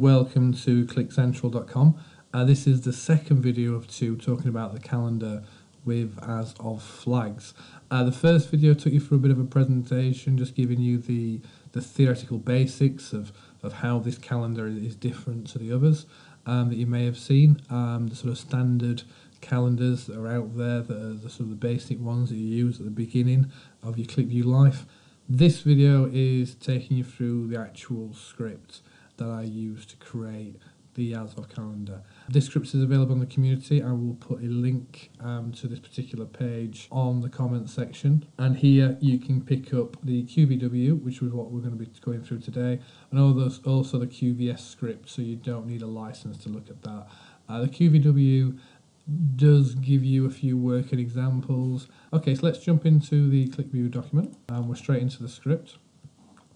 welcome to QlikCentral.com. Uh, this is the second video of two talking about the calendar with as of flags. Uh, the first video took you through a bit of a presentation, just giving you the, the theoretical basics of, of how this calendar is different to the others um, that you may have seen. Um, the sort of standard calendars that are out there, that are the sort of the basic ones that you use at the beginning of your QlikView Life. This video is taking you through the actual script that I use to create the as calendar. This script is available in the community. I will put a link um, to this particular page on the comment section. And here you can pick up the QVW, which is what we're going to be going through today, and also the QVS script, so you don't need a license to look at that. Uh, the QVW does give you a few working examples. Okay, so let's jump into the QlikView document. And we're straight into the script.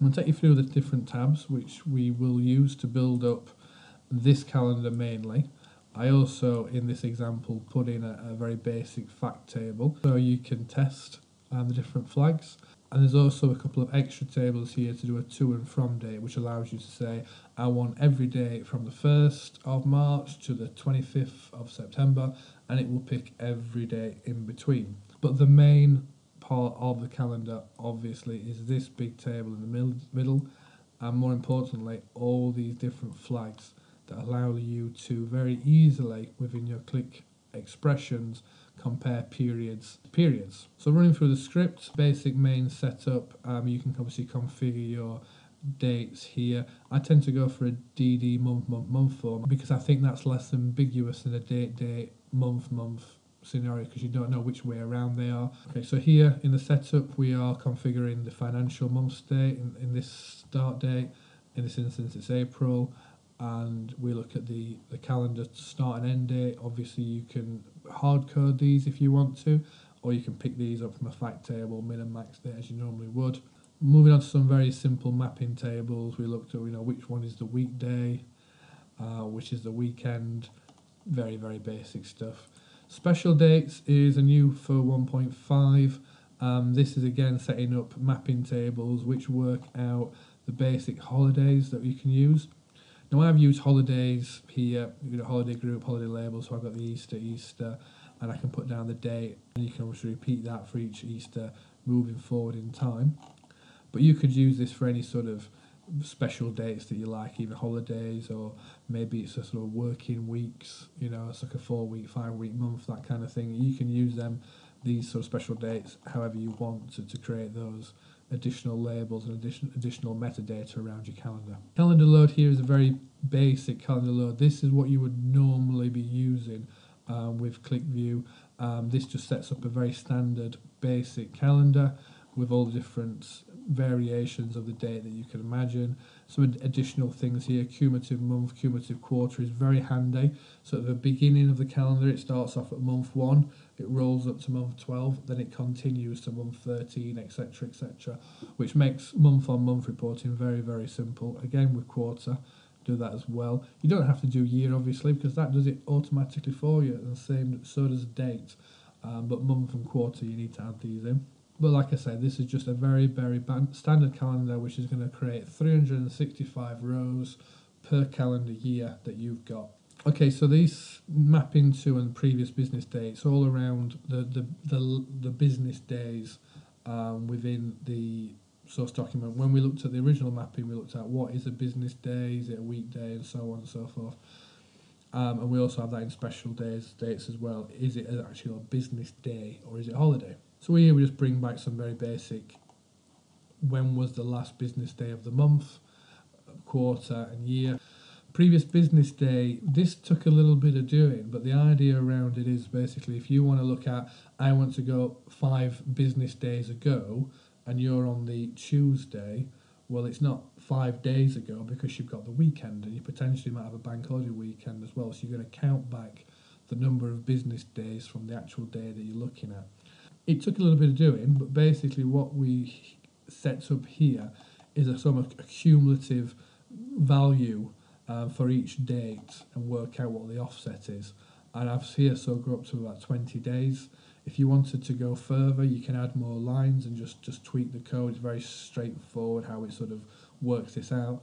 I'm going to take you through the different tabs which we will use to build up this calendar mainly. I also, in this example, put in a, a very basic fact table so you can test the different flags. And there's also a couple of extra tables here to do a to and from date, which allows you to say, I want every day from the 1st of March to the 25th of September, and it will pick every day in between. But the main part of the calendar, obviously, is this big table in the middle, and more importantly, all these different flags that allow you to very easily within your Qlik expressions compare periods periods. So running through the script basic main setup um, you can obviously configure your dates here. I tend to go for a DD month month month form because I think that's less ambiguous than a date date month month scenario because you don't know which way around they are okay so here in the setup we are configuring the financial month date in, in this start date in this instance it's April and we look at the, the calendar start and end date. Obviously, you can hard code these if you want to, or you can pick these up from a fact table, min and max date as you normally would. Moving on to some very simple mapping tables, we looked at you know which one is the weekday, uh, which is the weekend, very very basic stuff. Special dates is a new for 1.5. Um, this is again setting up mapping tables which work out the basic holidays that you can use. Now I've used holidays here, you know, holiday group, holiday label, so I've got the Easter, Easter, and I can put down the date, and you can obviously repeat that for each Easter moving forward in time. But you could use this for any sort of special dates that you like, even holidays, or maybe it's a sort of working weeks, you know, it's like a four week, five week month, that kind of thing. You can use them, these sort of special dates, however you want to, to create those additional labels and addition, additional metadata around your calendar. Calendar load here is a very basic calendar load. This is what you would normally be using um, with QlikView. Um, this just sets up a very standard basic calendar with all the different variations of the date that you can imagine. Some additional things here, cumulative month, cumulative quarter is very handy. So at the beginning of the calendar, it starts off at month one, it rolls up to month 12, then it continues to month 13, etc., etc., which makes month on month reporting very, very simple. Again, with quarter, do that as well. You don't have to do year, obviously, because that does it automatically for you, and same, so does date. Um, but month and quarter, you need to add these in. But like I said, this is just a very, very standard calendar which is going to create 365 rows per calendar year that you've got. Okay, so these map into and previous business dates all around the, the, the, the business days um, within the source document. When we looked at the original mapping, we looked at what is a business day, is it a weekday, and so on and so forth. Um, and we also have that in special days dates as well. Is it actually a business day or is it a holiday? So here we just bring back some very basic. When was the last business day of the month, quarter, and year? previous business day, this took a little bit of doing, but the idea around it is basically if you want to look at, I want to go five business days ago, and you're on the Tuesday, well, it's not five days ago because you've got the weekend, and you potentially might have a bank holiday weekend as well. So you're going to count back the number of business days from the actual day that you're looking at. It took a little bit of doing, but basically what we set up here is a sort of cumulative value um, for each date and work out what the offset is. And I've here so go up to about 20 days. If you wanted to go further, you can add more lines and just, just tweak the code. It's very straightforward how it sort of works this out.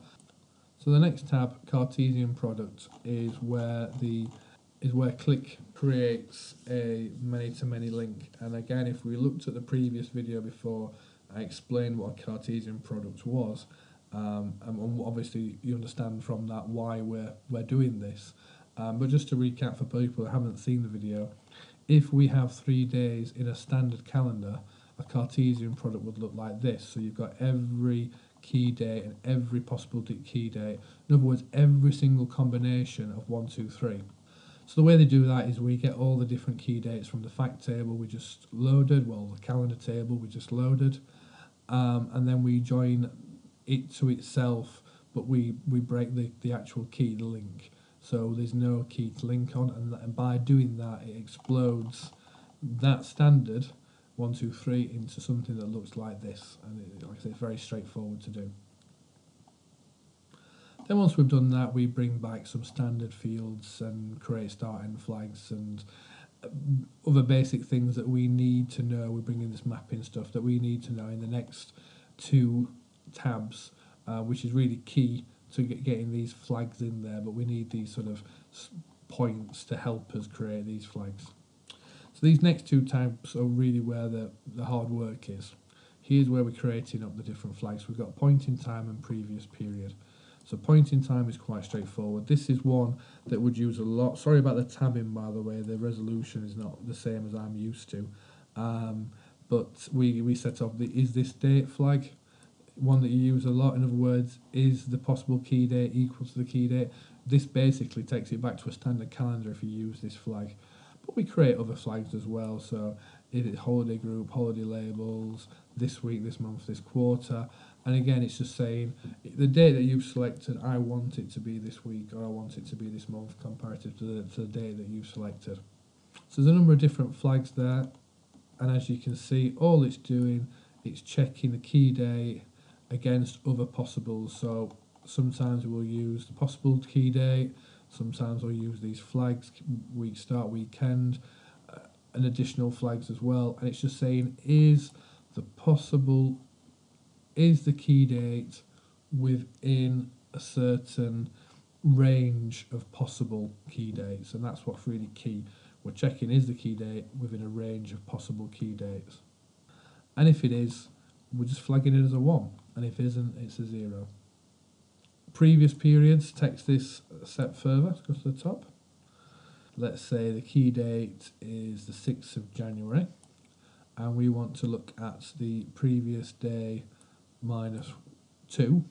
So the next tab, Cartesian product, is where the is where Qlik creates a many-to-many link. And again, if we looked at the previous video before, I explained what a Cartesian product was. Um, and obviously, you understand from that why we're we're doing this. Um, but just to recap for people who haven't seen the video, if we have three days in a standard calendar, a Cartesian product would look like this. So you've got every key date and every possible key date. In other words, every single combination of one, two, three. So the way they do that is we get all the different key dates from the fact table we just loaded, well, the calendar table we just loaded, um, and then we join it to itself, but we, we break the, the actual key link. So there's no key to link on, and, and by doing that, it explodes that standard one, two, three into something that looks like this. And it, like I say, it's very straightforward to do. Then once we've done that, we bring back some standard fields and create start flags and uh, other basic things that we need to know. We bring in this mapping stuff that we need to know in the next two tabs, uh, which is really key to get, getting these flags in there. But we need these sort of points to help us create these flags. So these next two tabs are really where the, the hard work is. Here's where we're creating up the different flags. We've got point in time and previous period. So point in time is quite straightforward. This is one that would use a lot. Sorry about the tabbing, by the way. The resolution is not the same as I'm used to. Um, but we, we set up the is this date flag, one that you use a lot. In other words, is the possible key date equal to the key date? This basically takes it back to a standard calendar if you use this flag. But we create other flags as well. So it holiday group, holiday labels, this week, this month, this quarter. And again, it's just saying the date that you've selected, I want it to be this week or I want it to be this month comparative to the, to the date that you've selected. So there's a number of different flags there. And as you can see, all it's doing, it's checking the key day against other possibles. So sometimes we'll use the possible key date, Sometimes we'll use these flags, week start, weekend, uh, and additional flags as well. And it's just saying, is the possible, is the key date within a certain range of possible key dates? And that's what's really key. We're checking, is the key date within a range of possible key dates? And if it is, we're just flagging it as a 1. And if it isn't, it's a 0 previous periods, text this step further, let's go to the top. Let's say the key date is the 6th of January and we want to look at the previous day minus 2,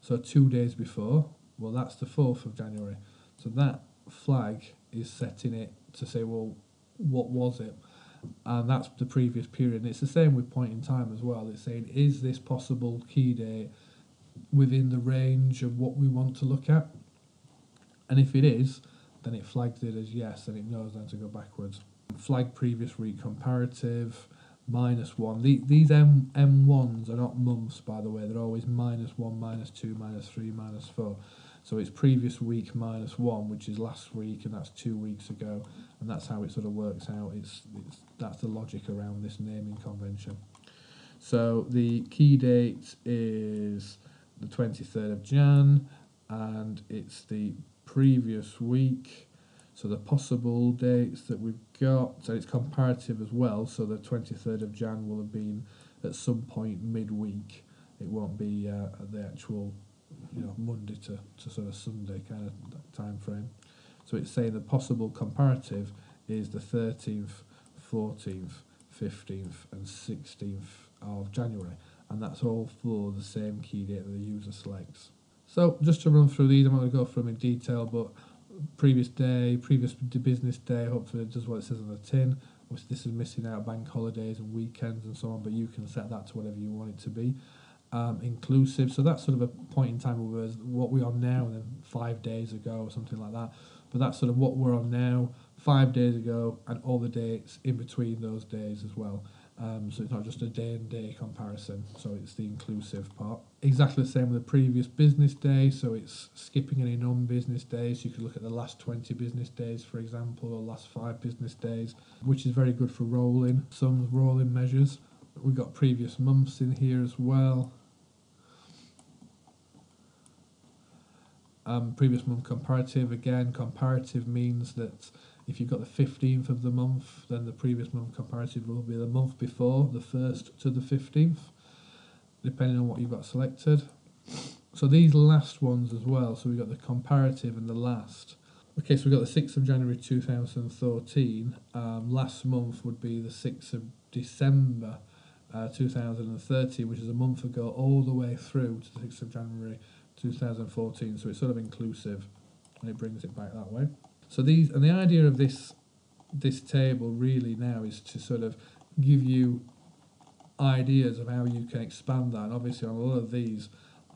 so two days before, well that's the 4th of January. So that flag is setting it to say, well, what was it? And that's the previous period. And it's the same with point in time as well. It's saying, is this possible key date within the range of what we want to look at. And if it is, then it flags it as yes, and it knows then to go backwards. Flag previous week comparative, minus one. The, these M, M1s are not months, by the way. They're always minus one, minus two, minus three, minus four. So it's previous week minus one, which is last week, and that's two weeks ago. And that's how it sort of works out. It's, it's That's the logic around this naming convention. So the key date is the 23rd of Jan and it's the previous week. So the possible dates that we've got, so it's comparative as well. So the 23rd of Jan will have been at some point midweek. It won't be uh, the actual, you know, Monday to, to sort of Sunday kind of time frame. So it's saying the possible comparative is the 13th, 14th, 15th and 16th of January and that's all for the same key date that the user selects. So just to run through these, I'm not going to go through them in detail, but previous day, previous business day, hopefully it does what it says on the tin. Obviously this is missing out bank holidays and weekends and so on, but you can set that to whatever you want it to be. Um, inclusive, so that's sort of a point in time where what we're now and then five days ago or something like that. But that's sort of what we're on now, five days ago, and all the dates in between those days as well. Um, so it's not just a day and day comparison, so it's the inclusive part. Exactly the same with the previous business day, so it's skipping any non business days. You could look at the last 20 business days, for example, or last five business days, which is very good for rolling, some rolling measures. We've got previous months in here as well. Um, previous month comparative again. Comparative means that if you've got the fifteenth of the month, then the previous month comparative will be the month before, the first to the fifteenth, depending on what you've got selected. So these last ones as well. So we've got the comparative and the last. Okay, so we've got the 6th of January 2013. Um, last month would be the 6th of December uh, 2013, which is a month ago, all the way through to the 6th of January 2014. So it's sort of inclusive and it brings it back that way. So these, and the idea of this this table really now is to sort of give you ideas of how you can expand that. And obviously, on a lot of these,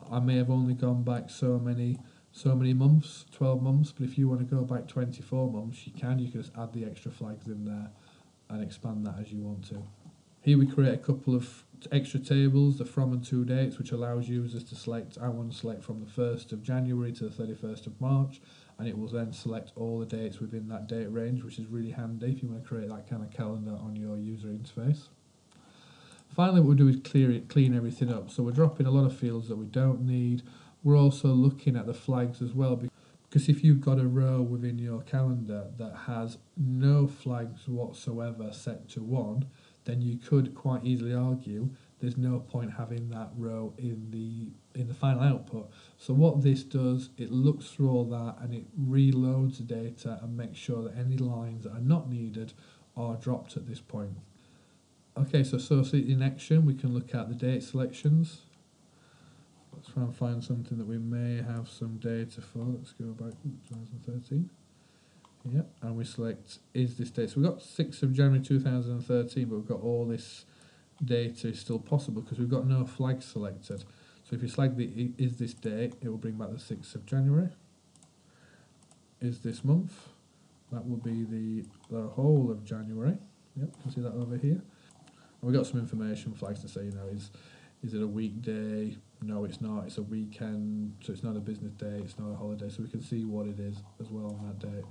I may have only gone back so many so many months, 12 months, but if you want to go back 24 months, you can. You can just add the extra flags in there and expand that as you want to. Here we create a couple of extra tables, the from and to dates, which allows users to select, I want to select from the 1st of January to the 31st of March, and it will then select all the dates within that date range, which is really handy if you want to create that kind of calendar on your user interface. Finally, what we'll do is clear it, clean everything up. So we're dropping a lot of fields that we don't need. We're also looking at the flags as well because if you've got a row within your calendar that has no flags whatsoever set to one, then you could quite easily argue there's no point having that row in the in the final output. So what this does, it looks through all that and it reloads the data and makes sure that any lines that are not needed are dropped at this point. Okay, so associate in action, we can look at the date selections. Let's try and find something that we may have some data for. Let's go back to 2013. Yeah, and we select is this date. So we've got 6th of January 2013, but we've got all this data is still possible because we've got no flag selected. So if you select the is this day, it will bring back the 6th of January. Is this month? That will be the, the whole of January. Yep, you can see that over here. And we've got some information flags to say, you know, is is it a weekday? No, it's not. It's a weekend, so it's not a business day. It's not a holiday, so we can see what it is as well on that date.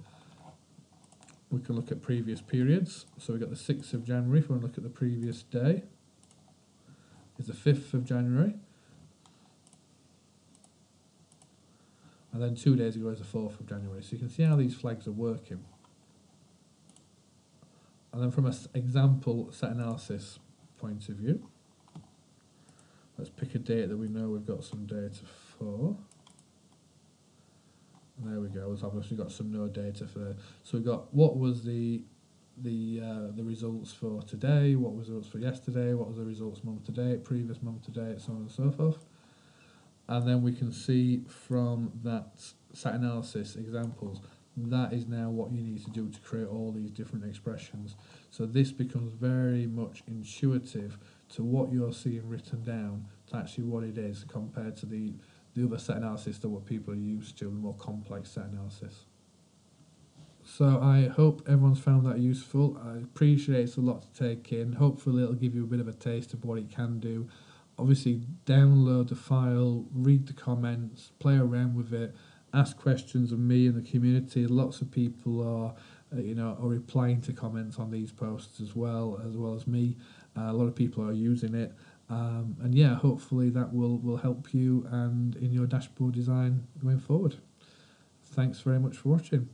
We can look at previous periods. So we've got the 6th of January, if we want to look at the previous day. Is the 5th of January. And then two days ago is the 4th of January. So you can see how these flags are working. And then from an example set analysis point of view, Let's pick a date that we know we've got some data for. And there we go. We've obviously got some no data for. So we've got what was the the uh, the results for today, what was the results for yesterday, what was the results month to date, previous month to date, so on and so forth. And then we can see from that set analysis examples, that is now what you need to do to create all these different expressions. So this becomes very much intuitive to what you're seeing written down to actually what it is compared to the, the other set analysis that what people are used to, the more complex set analysis. So I hope everyone's found that useful. I appreciate it's a lot to take in. Hopefully it'll give you a bit of a taste of what it can do. Obviously download the file, read the comments, play around with it, ask questions of me and the community. Lots of people are uh, you know, are replying to comments on these posts as well, as well as me. Uh, a lot of people are using it. Um, and yeah, hopefully that will, will help you and in your dashboard design going forward. Thanks very much for watching.